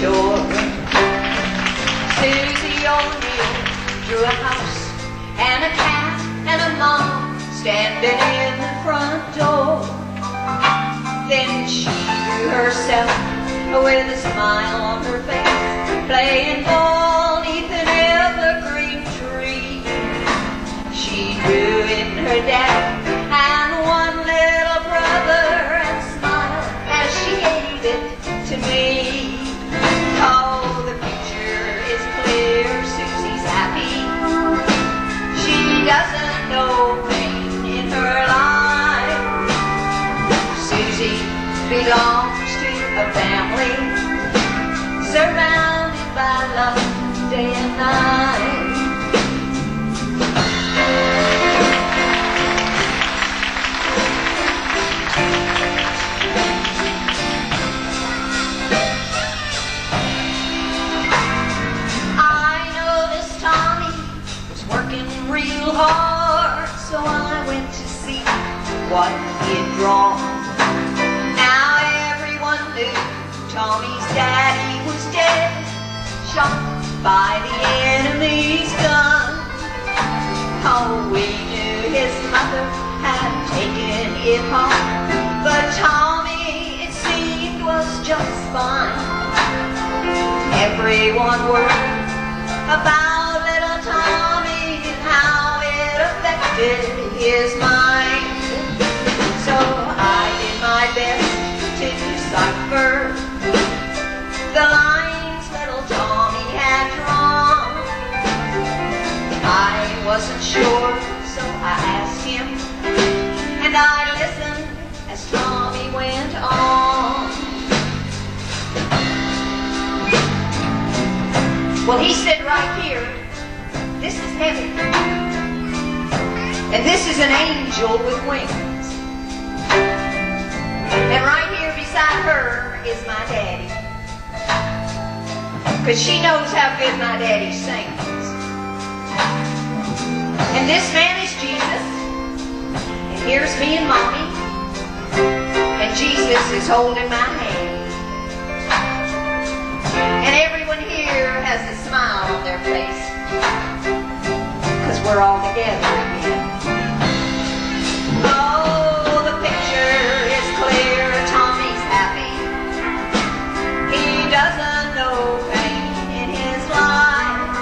chore. Susie O'Neill drew a house and a cat and a mom standing in the front door. Then she drew herself with a smile on her face, playing belongs to a family surrounded by love day and night. I know Tommy was working real hard, so I went to see what he had drawn. By the enemy's gun. Oh, we knew his mother had taken it home, but Tommy, it seemed, was just fine. Everyone worried about Well, he said right here, this is heaven. And this is an angel with wings. And right here beside her is my daddy. Because she knows how good my daddy sings. And this man is Jesus. And here's me and mommy. And Jesus is holding my hand. we're all together again. Oh, the picture is clear, Tommy's happy. He doesn't know pain in his life.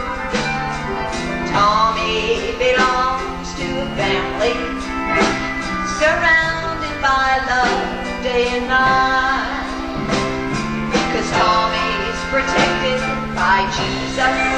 Tommy belongs to a family surrounded by love day and night. Cause Tommy's protected by Jesus.